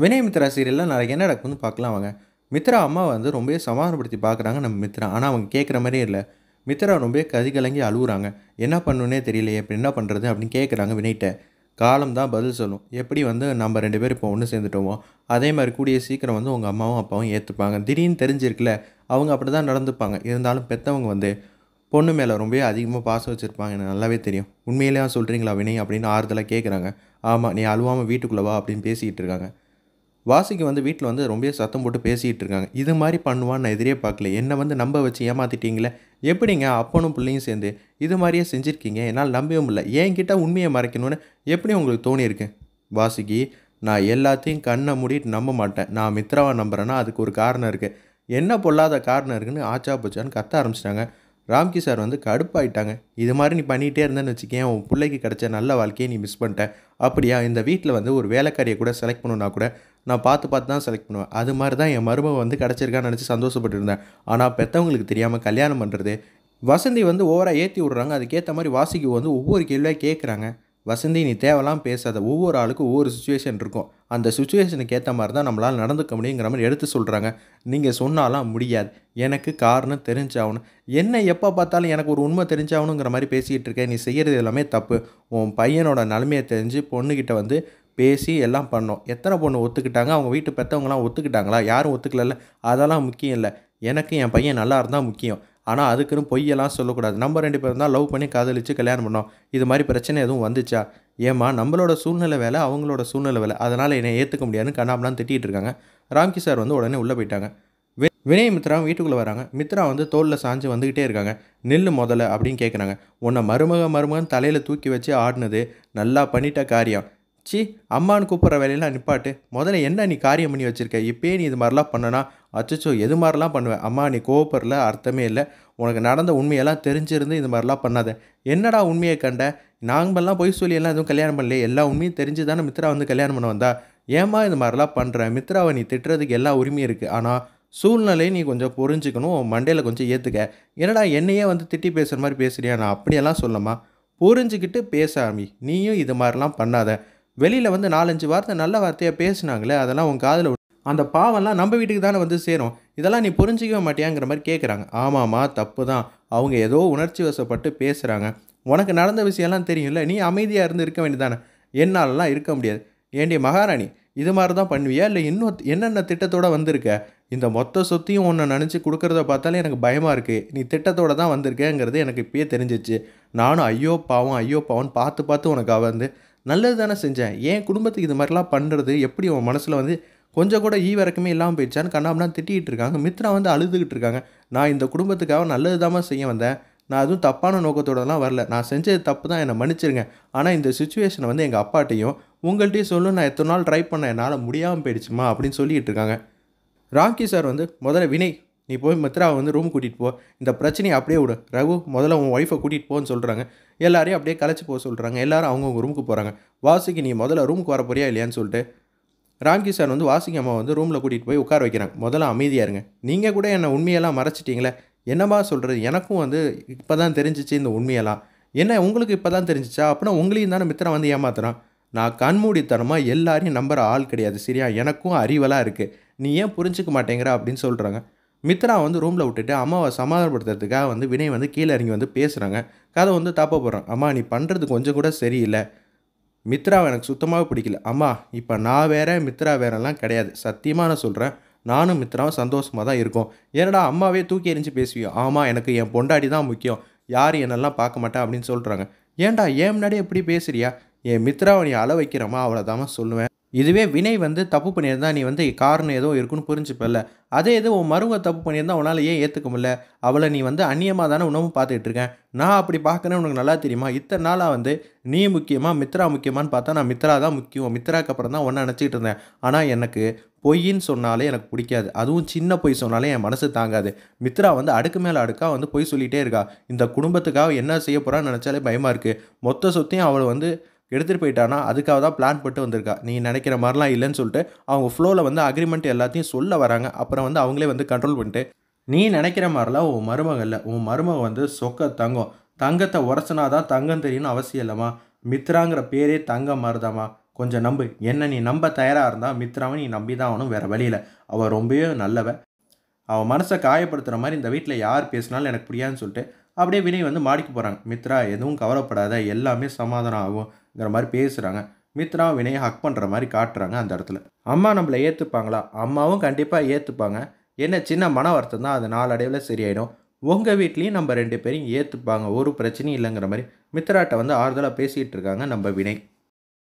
வினய் மித்ரா சீரியலில் நாளைக்கு என்ன நடக்கும்னு பார்க்கலாம் அவங்க மித்ரா அம்மா வந்து ரொம்பவே சமாதானப்படுத்தி பார்க்குறாங்க நம்ம மித்ரா. ஆனால் அவங்க கேட்குற மாதிரியே இல்லை. மித்ரா ரொம்பவே கதி கலங்கி அழுகுறாங்க என்ன பண்ணுன்னே தெரியலையே இப்போ என்ன பண்ணுறது அப்படின்னு கேட்குறாங்க வினய்கிட்ட. காலம் தான் பதில் சொல்லும். எப்படி வந்து நம்ம ரெண்டு பேரும் இப்போ ஒன்று சேர்ந்துட்டோமோ அதே மாதிரி கூடிய சீக்கிரம் வந்து உங்கள் அம்மாவும் அப்பாவும் ஏற்றுப்பாங்க திடீர்னு தெரிஞ்சிருக்குல்ல அவங்க அப்படி தான் நடந்துப்பாங்க. இருந்தாலும் பெற்றவங்க வந்து பொண்ணு மேலே ரொம்பவே அதிகமாக பாசம் வச்சுருப்பாங்க. எனக்கு நல்லாவே தெரியும். உண்மையிலேயே சொல்கிறீங்களா வினய் அப்படின்னு ஆறுதலாக கேட்குறாங்க. ஆமாம் நீ அழுவாமல் வீட்டுக்குள்ளே வா அப்படின்னு பேசிக்கிட்டு இருக்காங்க. வாசிக்கு வந்து வீட்டில் வந்து ரொம்ப சத்தம் போட்டு பேசிகிட்டு இருக்காங்க இது மாதிரி பண்ணுவான்னு நான் எதிரே பார்க்கல. என்னை வந்து நம்ப வச்சு ஏமாத்திட்டீங்களே? எப்படிங்க அப்பனும் பிள்ளையும் சேர்ந்து இது மாதிரியே செஞ்சுருக்கீங்க? என்னால் நம்பவும் இல்லை என்கிட்ட உண்மையை மறைக்கணும்னு எப்படி உங்களுக்கு தோணியிருக்கு? வாசிக்கு நான் எல்லாத்தையும் கண்ணை மூடிட்டு நம்ப மாட்டேன். நான் மித்ராவை நம்புறேன்னா அதுக்கு ஒரு காரணம் இருக்குது என்ன பொல்லாத காரணம் இருக்குன்னு ஆச்சா போச்சான்னு கத்த ஆரம்பிச்சிட்டாங்க. ராம்கி சார் வந்து கடுப்பாயிட்டாங்க. இது மாதிரி நீ பண்ணிகிட்டே இருந்தேன்னு வச்சுக்கேன் உன் பிள்ளைக்கு கிடைச்ச நல்ல வாழ்க்கையை நீ மிஸ் பண்ணிட்ட. அப்படியா? இந்த வீட்டில் வந்து ஒரு வேலைக்காரியை கூட செலக்ட் பண்ணணுன்னா கூட நான் பார்த்து பார்த்து தான் செலக்ட் பண்ணுவேன். அது மாதிரி தான் என் மருமக வந்து கிடச்சிருக்கான்னு நினச்சி சந்தோஷப்பட்டு இருந்தேன் ஆனால் பெற்றவங்களுக்கு தெரியாமல் கல்யாணம் பண்ணுறது வசந்தி வந்து ஓவராக ஏற்றி விட்றாங்க. அதுக்கேற்ற மாதிரி வாசிக்கு வந்து ஒவ்வொரு கேள்வியாக கேட்குறாங்க வசந்தி நீ தேவைலாம் பேசாத. ஒவ்வொரு ஆளுக்கும் ஒவ்வொரு சுச்சுவேஷன் இருக்கும். அந்த சுச்சுவேஷனுக்கு ஏற்ற மாதிரி தான் நம்மளால் நடந்துக்க முடியுங்கிற மாதிரி எடுத்து சொல்கிறாங்க நீங்கள் சொன்னாலாம் முடியாது. எனக்கு காரணம் தெரிஞ்சாகணும். என்ன எப்போ பார்த்தாலும் எனக்கு ஒரு உண்மை தெரிஞ்சாகணுங்கிற மாதிரி பேசிக்கிட்டு இருக்கேன். நீ செய்கிறது எல்லாமே தப்பு. உன் பையனோட நிலைமையை தெரிஞ்சு பொண்ணுக்கிட்ட வந்து பேசி எல்லாம் பண்ணோம். எத்தனை பொண்ணு ஒத்துக்கிட்டாங்க? அவங்க வீட்டு பெற்றவங்களாம் ஒத்துக்கிட்டாங்களா? யாரும் ஒத்துக்கலல்ல. அதெல்லாம் முக்கியம் இல்லை. எனக்கு என் பையன் நல்லா இருந்தால் முக்கியம். ஆனால் அதுக்குன்னு பொய்யெல்லாம் சொல்லக்கூடாது. நம்ம ரெண்டு பேரும் தான் லவ் பண்ணி காதலிச்சு கல்யாணம் பண்ணோம். இது மாதிரி பிரச்சனை எதுவும் வந்துச்சா? ஏம்மா நம்மளோட சூழ்நிலை வேலை அவங்களோட சூழ்நிலை வேலை. அதனால் என்னை ஏற்றுக்க முடியாதுன்னு கண்ணாமலாம் திட்டிகிட்டு இருக்காங்க. ராம்கி சார் வந்து உடனே உள்ளே போயிட்டாங்க. வி- வினய் மித்ரா வீட்டுக்குள்ளே வராங்க. மித்ரா வந்து தோளில் சாஞ்சு வந்துக்கிட்டே இருக்காங்க. நெல் முதல்ல அப்படின்னு கேட்குறாங்க உன்னை மருமக மருமகன் தலையில் தூக்கி வச்சு ஆடினது நல்லா பண்ணிட்ட காரியம். சி அம்மான்னு கூப்பிட்ற வேலையெல்லாம் நிப்பாட்டு. முதல்ல என்ன நீ காரியம் பண்ணி வச்சுருக்க? இப்போயே நீ இது மாதிரிலாம் பண்ணனா அச்சச்சோ எது மாதிரிலாம் பண்ணுவேன் அம்மா நீ கோவப்படல அர்த்தமே இல்லை. உனக்கு நடந்த உண்மையெல்லாம் தெரிஞ்சிருந்து இது மாதிரிலாம் பண்ணாத. என்னடா உண்மையை கண்ட? நாங்கள்லாம் பொய் சொல்லி எல்லாம் எதுவும் கல்யாணம் பண்ணலையே. எல்லா உண்மையும் தெரிஞ்சு தானே மித்ரா வந்து கல்யாணம் பண்ண வந்தா? ஏம்மா இது மாதிரிலாம் பண்ணுற மித்ராவை நீ திட்டுறதுக்கு எல்லா உரிமையும் இருக்குது ஆனால் சூழ்நிலையை நீ கொஞ்சம் புரிஞ்சுக்கணும். உன் மண்டையில் கொஞ்சம் ஏற்றுக்க என்னடா என்னையே வந்து திட்டி பேசுகிற மாதிரி பேசுறியா? நான் அப்படியெல்லாம் சொல்லமா புரிஞ்சுக்கிட்டு பேச ஆரம்பி நீயும் இது மாதிரிலாம் பண்ணாத. வெளியில் வந்து நாலஞ்சு வார்த்தை நல்ல வார்த்தையாக பேசினாங்களே அதெல்லாம் உன் காதில் அந்த பாவம்லாம் நம்ம வீட்டுக்கு தானே வந்து சேரும். இதெல்லாம் நீ புரிஞ்சிக்கவே மாட்டியாங்கிற மாதிரி கேட்குறாங்க ஆமாம்மா தப்பு தான் அவங்க ஏதோ உணர்ச்சி வசப்பட்டு பேசுகிறாங்க உனக்கு நடந்த விஷயம்லாம் தெரியும்ல நீ அமைதியாக இருந்து இருக்க வேண்டியதானே என்னாலலாம் இருக்க முடியாது. ஏண்டி மகாராணி இது மாதிரி தான் பண்ணுவியா? இல்லை இன்னும் என்னென்ன திட்டத்தோட வந்திருக்க? இந்த மொத்த சொத்தையும் உன்னை நினச்சி கொடுக்குறத பார்த்தாலே எனக்கு பயமாக இருக்குது நீ திட்டத்தோடு தான் வந்திருக்கேங்கிறது எனக்கு இப்பயே தெரிஞ்சிச்சு. நானும் ஐயோ பாவம் ஐயோ பாவம்னு பார்த்து பார்த்து உனக்கு வந்து நல்லது தானே செஞ்சேன். ஏன் குடும்பத்துக்கு இது மாதிரிலாம் பண்ணுறது எப்படி உன் மனசில் வந்து கொஞ்சம் கூட ஈவிறக்கமே இல்லாமல் போயிடுச்சான்னு கண்ணாமனா திட்டிகிட்டு இருக்காங்க. மித்ரா வந்து அழுதுகிட்டு இருக்காங்க. நான் இந்த குடும்பத்துக்காக நல்லது தான் செய்ய வந்தேன். நான் அதுவும் தப்பான நோக்கத்தோடலாம் வரல. நான் செஞ்சது தப்பு தான். என்னை மன்னிச்சிருங்க. ஆனால் இந்த சுச்சுவேஷனை வந்து எங்கள் அப்பாட்டையும் உங்கள்கிட்டயும் சொல்லும் நான் எத்தனை நாள் ட்ரை பண்ண என்னால் முடியாமல் போயிடுச்சுமா? அப்படின்னு சொல்லிகிட்டு இருக்காங்க. ராக்கி சார் வந்து முதல்ல வினய் நீ போய் மித்ரா வந்து ரூம் கூட்டிகிட்டு போ. இந்த பிரச்சனையை அப்படியே விடு. ரகு முதல்ல உன் ஒய்ஃபை கூட்டிகிட்டு போன்னு சொல்கிறாங்க எல்லாரையும் அப்படியே கலைச்சி போக சொல்கிறாங்க எல்லாரும் அவங்கவுங்க ரூமுக்கு போகிறாங்க வாசிக்கு நீ முதல்ல ரூமுக்கு வர போறியா இல்லையான்னு சொல்லிட்டு ராம்கிஷான் வந்து வாசிக்கு அம்மா வந்து ரூமில் கூட்டிகிட்டு போய் உட்கார வைக்கிறாங்க. முதல்ல அமைதியாக இருங்க. நீங்கள் கூட என்னை உண்மையெல்லாம் மறைச்சிட்டீங்களே. என்னம்மா சொல்கிறது எனக்கும் வந்து இப்போ தான் தெரிஞ்சிச்சு இந்த உண்மையெல்லாம். என்ன உங்களுக்கு இப்போ தான் தெரிஞ்சிச்சா? அப்படின்னா உங்களையும் தானே மித்திரம் வந்து ஏமாத்துறான். நான் கண்மூடித்தனமாக எல்லாரையும் நம்புகிற ஆள் கிடையாது சரியா? எனக்கும் அறிவலாக இருக்குது நீ ஏன் புரிஞ்சுக்க மாட்டேங்கிற அப்படின்னு சொல்கிறாங்க மித்ரா வந்து ரூமில் விட்டுட்டு அம்மாவை சமாதானப்படுத்துறதுக்காக வந்து வினய் வந்து கீழே இறங்கி வந்து பேசுகிறாங்க கதை வந்து தாப்ப போகிறான் அம்மா நீ பண்ணுறது கொஞ்சம் கூட சரியில்லை. மித்ராவை எனக்கு சுத்தமாக பிடிக்கல. அம்மா இப்போ நான் வேற மித்ரா வேறெல்லாம் கிடையாது. சத்தியமாக நான் சொல்கிறேன் நானும் மித்ராவும் சந்தோஷமாக தான் இருக்கோம். ஏன்னடா அம்மாவே தூக்கி எறிஞ்சு பேசுவியோ? ஆமாம் எனக்கு என் பொண்டாடி தான் முக்கியம். யார் என்னெல்லாம் பார்க்க மாட்டேன் அப்படின்னு சொல்கிறாங்க ஏன்டா ஏன் முன்னாடி எப்படி பேசுறியா? என் மித்ராவை நீ அள வைக்கிறமா அவ்வளோதாம்மா சொல்லுவேன். இதுவே வினை வந்து தப்பு பண்ணியிருந்தா நீ வந்து காரணம் ஏதோ இருக்குன்னு புரிஞ்சுப்பல்ல. அதே இது உன் மருமக தப்பு பண்ணியிருந்தா உன்னால் ஏன் ஏற்றுக்க முடியல? அவளை நீ வந்து அந்நியமாக தானே உணவும் பார்த்துட்டு இருக்கேன். நான் அப்படி பார்க்கறேன்னு உனக்கு நல்லா தெரியுமா? இத்தனை நாளாக வந்து நீ முக்கியமாக மித்ரா முக்கியமான்னு பார்த்தா நான் மித்ரா தான் முக்கியம். மித்ராக்கு அப்புறம் தான் ஒன்றை நினச்சிக்கிட்டு இருந்தேன். ஆனால் எனக்கு பொய்ன்னு சொன்னாலே எனக்கு பிடிக்காது. அதுவும் சின்ன பொய் சொன்னாலே என் மனசு தாங்காது. மித்ரா வந்து அடுக்கு மேலே அடுக்கா வந்து பொய் சொல்லிகிட்டே இருக்கா. இந்த குடும்பத்துக்காக என்ன செய்ய போகிறான்னு நினச்சாலே பயமாக இருக்குது மொத்த சொத்தையும் அவள் வந்து எடுத்துகிட்டு போயிட்டானா அதுக்காக தான் பிளான் போட்டு வந்திருக்கா. நீ நினைக்கிற மாதிரிலாம் இல்லைன்னு சொல்லிட்டு அவங்க ஃப்ளோவில் வந்து அக்ரிமெண்ட் எல்லாத்தையும் சொல்ல வராங்க. அப்புறம் வந்து அவங்களே வந்து கண்ட்ரோல் பண்ணிட்டு நீ நினைக்கிற மாதிரிலாம் உன் மருமக இல்லை. உன் மருமக வந்து சொக்க தங்கம். தங்கத்தை உரசனா தான் தங்கம் தெரியும்னு அவசியம் இல்லைம்மா. மித்ராங்கிற பேரே தங்கம் மாதிரிதாம்மா. கொஞ்சம் நம்பு. என்ன நீ நம்ப தயாராக இருந்தால் மித்ராவை நீ நம்பி தான் ஆகணும். வேறு வழியில் அவள் ரொம்பவே நல்லவ. அவள் மனசை காயப்படுத்துகிற மாதிரி இந்த வீட்டில் யார் பேசினாலும் எனக்கு பிடியாதுன்னு சொல்லிட்டு அப்படியே வினய் வந்து மாடிக்கு போகிறாங்க மித்ரா எதுவும் கவலைப்படாத எல்லாமே சமாதானம் ஆகுங்கிற மாதிரி பேசுகிறாங்க மித்ரா வினயை ஹக் பண்ணுற மாதிரி காட்டுறாங்க அந்த இடத்துல. அம்மா நம்மளை ஏற்றுப்பாங்களா அம்மாவும் கண்டிப்பாக ஏற்றுப்பாங்க என்ன சின்ன மன வருத்தம் தான் அது நாளடைவில் சரியாயிடும். உங்கள் வீட்லேயும் நம்ம ரெண்டு பேரையும் ஏற்றுப்பாங்க ஒரு பிரச்சனையும் இல்லைங்கிற மாதிரி. மித்ராட்ட வந்து ஆறுதலாக பேசிகிட்டு இருக்காங்க நம்ம வினய்.